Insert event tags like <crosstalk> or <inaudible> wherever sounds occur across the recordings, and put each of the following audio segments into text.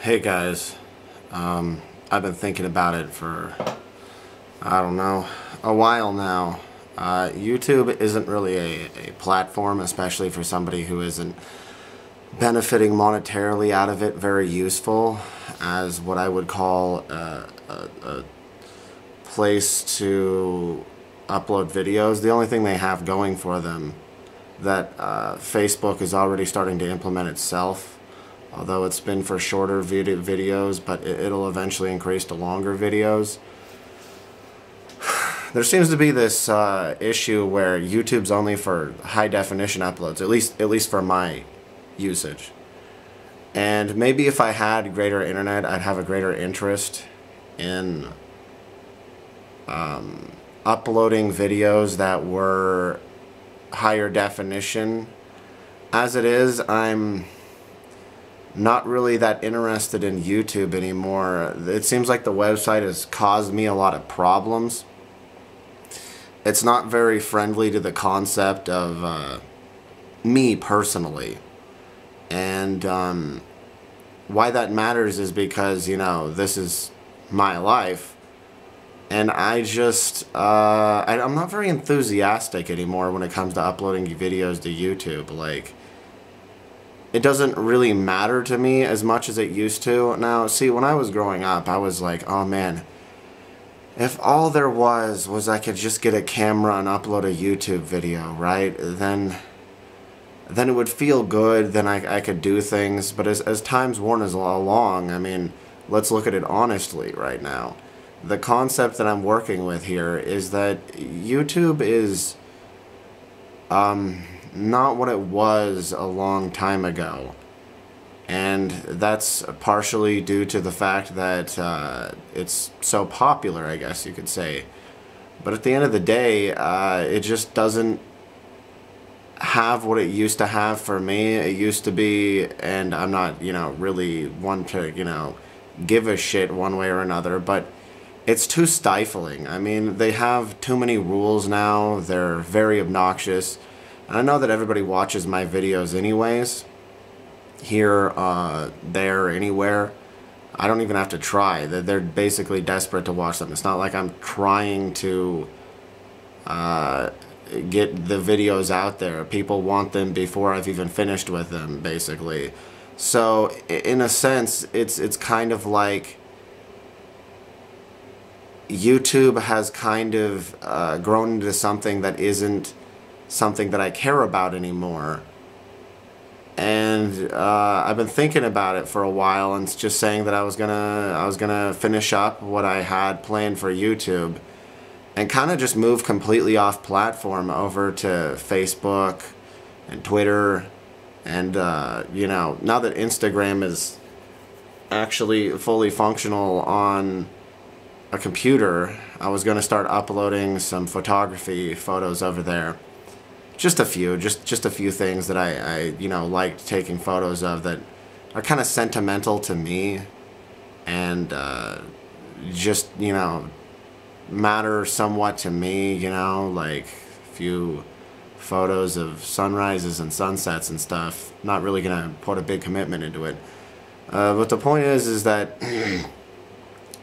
Hey guys, um, I've been thinking about it for, I don't know, a while now. Uh, YouTube isn't really a, a platform, especially for somebody who isn't benefiting monetarily out of it, very useful as what I would call a, a, a place to upload videos. The only thing they have going for them that uh, Facebook is already starting to implement itself although it's been for shorter video videos, but it'll eventually increase to longer videos. <sighs> There seems to be this uh, issue where YouTube's only for high definition uploads, at least at least for my usage. And maybe if I had greater internet, I'd have a greater interest in um, uploading videos that were higher definition. As it is, I'm not really that interested in YouTube anymore. It seems like the website has caused me a lot of problems. It's not very friendly to the concept of uh, me personally. And um, why that matters is because, you know, this is my life. And I just, uh, I, I'm not very enthusiastic anymore when it comes to uploading videos to YouTube. Like, it doesn't really matter to me as much as it used to. Now, see, when I was growing up, I was like, oh man, if all there was was I could just get a camera and upload a YouTube video, right? Then then it would feel good, then I, I could do things. But as, as time's worn as along, I mean, let's look at it honestly right now. The concept that I'm working with here is that YouTube is um, not what it was a long time ago. And that's partially due to the fact that uh, it's so popular, I guess you could say. But at the end of the day, uh, it just doesn't have what it used to have for me. It used to be, and I'm not, you know, really one to, you know, give a shit one way or another, but it's too stifling. I mean, they have too many rules now. They're very obnoxious. I know that everybody watches my videos anyways. Here, uh, there, anywhere. I don't even have to try. They're basically desperate to watch them. It's not like I'm trying to uh, get the videos out there. People want them before I've even finished with them, basically. So, in a sense, it's it's kind of like YouTube has kind of uh, grown into something that isn't something that I care about anymore. And uh, I've been thinking about it for a while and just saying that I was gonna I was gonna finish up what I had planned for YouTube and kind of just move completely off platform over to Facebook and Twitter and uh, you know now that Instagram is actually fully functional on a computer I was gonna start uploading some photography photos over there just a few, just just a few things that I, I you know liked taking photos of that are kind of sentimental to me, and uh, just you know matter somewhat to me. You know, like a few photos of sunrises and sunsets and stuff. Not really gonna put a big commitment into it. Uh, but the point is, is that <clears throat>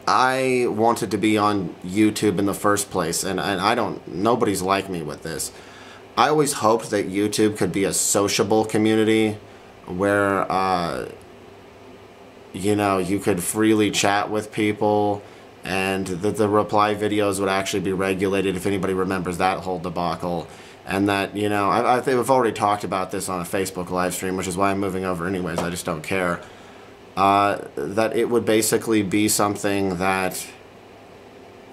I wanted to be on YouTube in the first place, and, and I don't. Nobody's like me with this. I always hoped that YouTube could be a sociable community where, uh, you know, you could freely chat with people and that the reply videos would actually be regulated if anybody remembers that whole debacle. And that, you know, I, I think we've already talked about this on a Facebook live stream, which is why I'm moving over anyways. I just don't care. Uh, that it would basically be something that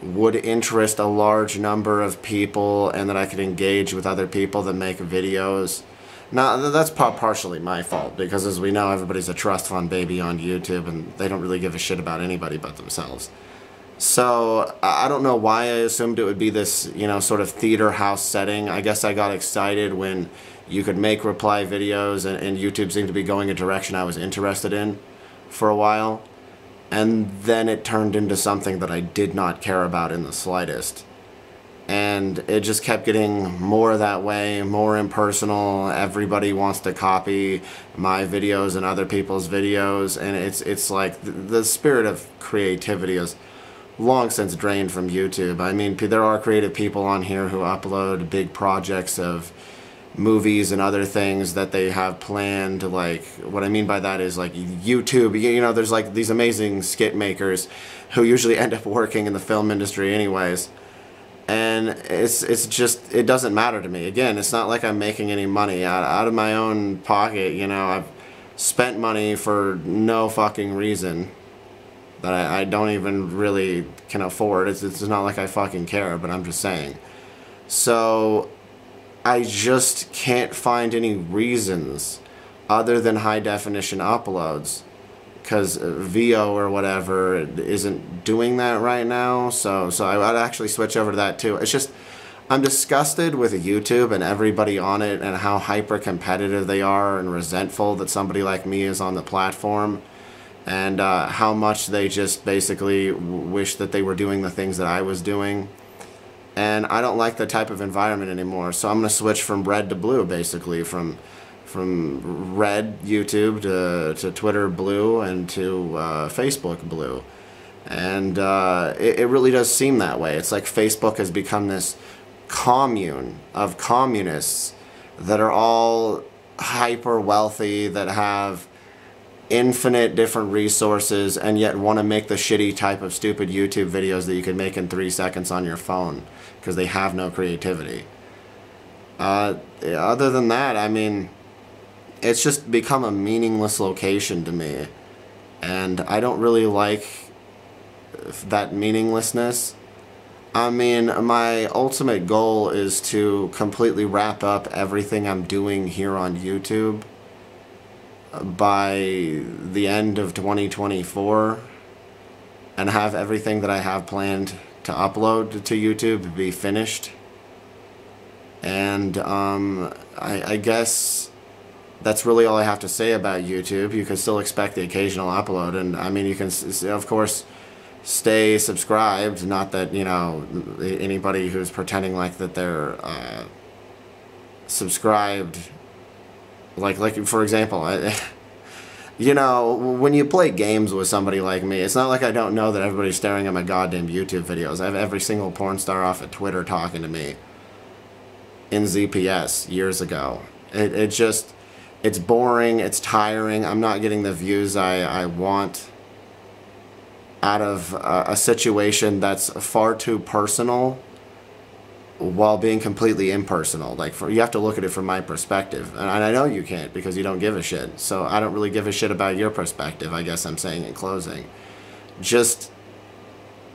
would interest a large number of people and that I could engage with other people that make videos. Now, that's partially my fault because as we know, everybody's a trust fund baby on YouTube and they don't really give a shit about anybody but themselves. So, I don't know why I assumed it would be this, you know, sort of theater house setting. I guess I got excited when you could make reply videos and, and YouTube seemed to be going a direction I was interested in for a while and then it turned into something that I did not care about in the slightest. and it just kept getting more that way, more impersonal. Everybody wants to copy my videos and other people's videos, and it's it's like the, the spirit of creativity is long since drained from YouTube. I mean, there are creative people on here who upload big projects of movies and other things that they have planned like what i mean by that is like youtube you know there's like these amazing skit makers who usually <laughs> end up working in the film industry anyways. And it's it's just it doesn't matter to me. Again it's not like i'm making any money out, out of my own pocket you know. I've spent money for no fucking reason that I, I don't even really can afford. It's, it's not like i fucking care but i'm just saying. So I just can't find any reasons other than high definition uploads because VO or whatever isn't doing that right now. So so I would actually switch over to that too. It's just I'm disgusted with YouTube and everybody on it and how hyper competitive they are and resentful that somebody like me is on the platform and uh, how much they just basically wish that they were doing the things that I was doing and I don't like the type of environment anymore. So I'm gonna switch from red to blue, basically from from red YouTube to to Twitter blue and to uh, Facebook blue, and uh, it, it really does seem that way. It's like Facebook has become this commune of communists that are all hyper wealthy that have infinite different resources and yet want to make the shitty type of stupid YouTube videos that you can make in three seconds on your phone because they have no creativity. Uh, other than that, I mean, it's just become a meaningless location to me. And I don't really like that meaninglessness. I mean, my ultimate goal is to completely wrap up everything I'm doing here on YouTube by the end of 2024 and have everything that I have planned to upload to YouTube be finished. And um, I, I guess that's really all I have to say about YouTube. You can still expect the occasional upload, and I mean, you can, of course, stay subscribed. Not that, you know, anybody who's pretending like that they're uh, subscribed, like, like for example, I, <laughs> you know, when you play games with somebody like me, it's not like I don't know that everybody's staring at my goddamn YouTube videos. I have every single porn star off of Twitter talking to me in ZPS years ago. It, it just, it's boring, it's tiring, I'm not getting the views I, I want out of a, a situation that's far too personal while being completely impersonal. Like for you have to look at it from my perspective, and I know you can't because you don't give a shit. So I don't really give a shit about your perspective. I guess I'm saying in closing, just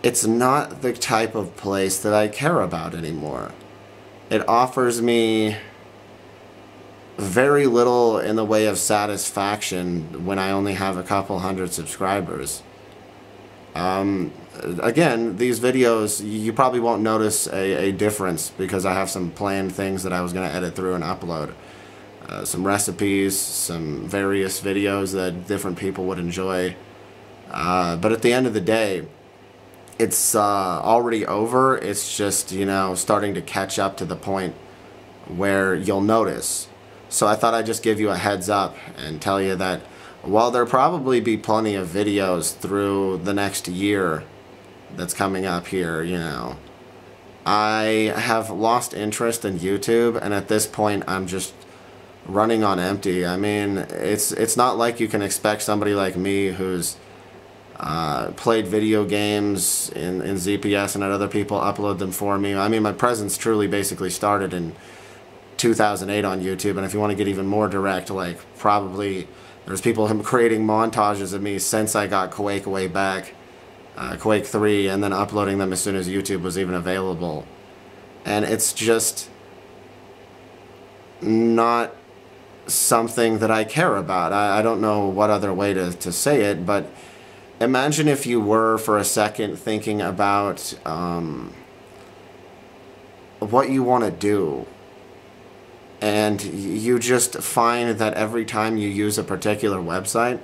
it's not the type of place that I care about anymore. It offers me very little in the way of satisfaction when I only have a couple hundred subscribers. Um, again, these videos, you probably won't notice a, a difference because I have some planned things that I was going to edit through and upload. Uh, some recipes, some various videos that different people would enjoy. Uh, but at the end of the day, it's uh, already over. It's just, you know, starting to catch up to the point where you'll notice. So I thought I'd just give you a heads up and tell you that while there'll probably be plenty of videos through the next year that's coming up here, you know, I have lost interest in YouTube, and at this point, I'm just running on empty. I mean, it's it's not like you can expect somebody like me who's uh, played video games in, in ZPS and had other people upload them for me. I mean, my presence truly basically started in 2008 on YouTube, and if you want to get even more direct, like probably there's people creating montages of me since I got Quake way back, uh, Quake 3, and then uploading them as soon as YouTube was even available. And it's just not something that I care about. I, I don't know what other way to, to say it, but imagine if you were for a second thinking about um, what you want to do and you just find that every time you use a particular website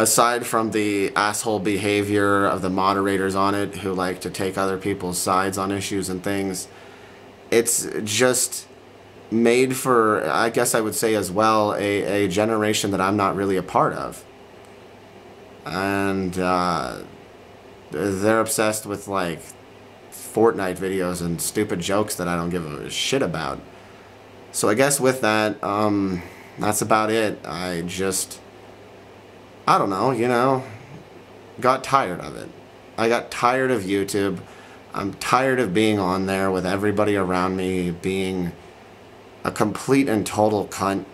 aside from the asshole behavior of the moderators on it who like to take other people's sides on issues and things, it's just made for, I guess I would say as well, a, a generation that I'm not really a part of. And uh, they're obsessed with like Fortnite videos and stupid jokes that I don't give a shit about. So I guess with that, um, that's about it. I just, I don't know, you know, got tired of it. I got tired of YouTube. I'm tired of being on there with everybody around me being a complete and total cunt.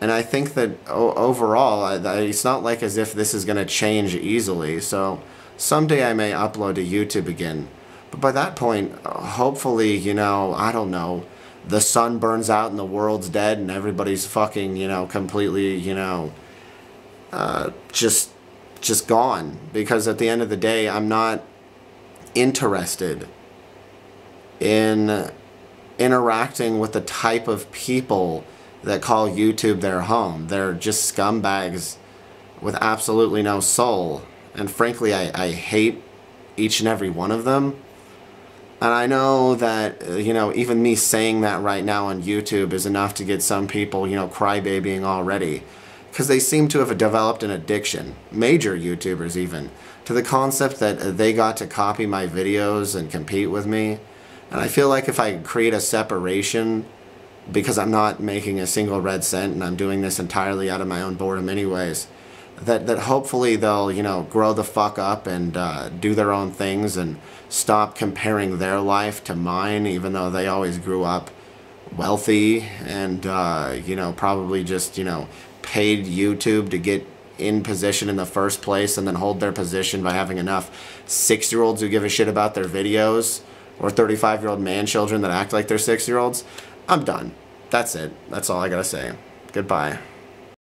And I think that overall, it's not like as if this is going to change easily. So someday I may upload to YouTube again. But by that point, hopefully, you know, I don't know, the sun burns out and the world's dead and everybody's fucking, you know, completely, you know, uh, just, just gone. Because at the end of the day, I'm not interested in interacting with the type of people that call YouTube their home. They're just scumbags with absolutely no soul. And frankly, I, I hate each and every one of them. And I know that, uh, you know, even me saying that right now on YouTube is enough to get some people, you know, crybabying already. Because they seem to have developed an addiction, major YouTubers even, to the concept that they got to copy my videos and compete with me. And I feel like if I create a separation, because I'm not making a single red cent and I'm doing this entirely out of my own boredom anyways, that, that hopefully they'll, you know, grow the fuck up and uh, do their own things and stop comparing their life to mine, even though they always grew up wealthy and, uh, you know, probably just, you know, paid YouTube to get in position in the first place and then hold their position by having enough six-year-olds who give a shit about their videos or 35 year old man children that act like they're six year olds, I'm done. That's it. That's all I gotta say. Goodbye.